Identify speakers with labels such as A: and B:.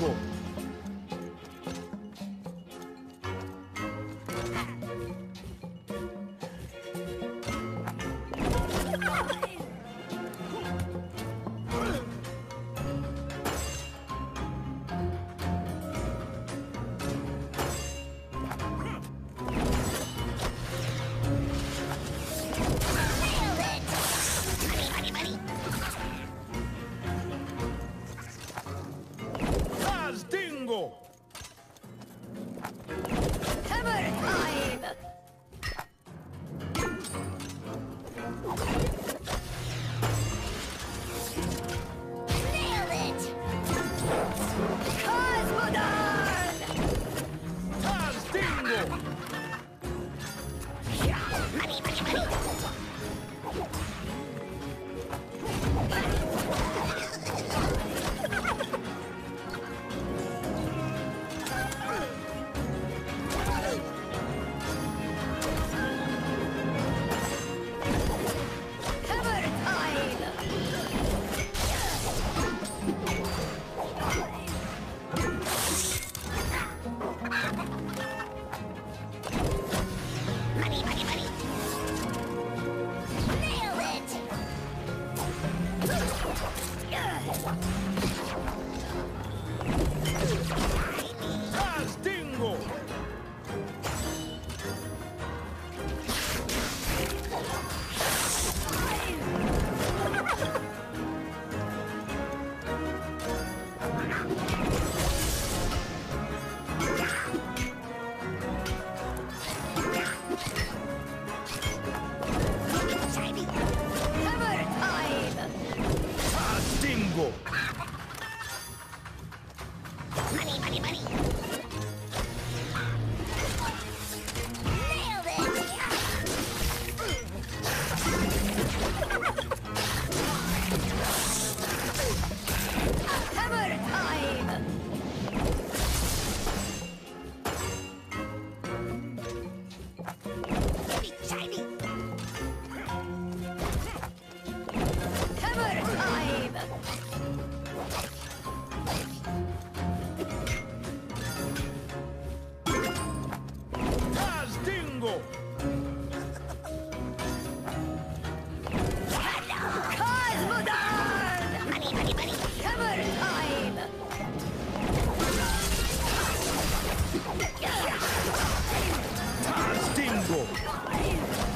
A: go. Thank you. Thank you.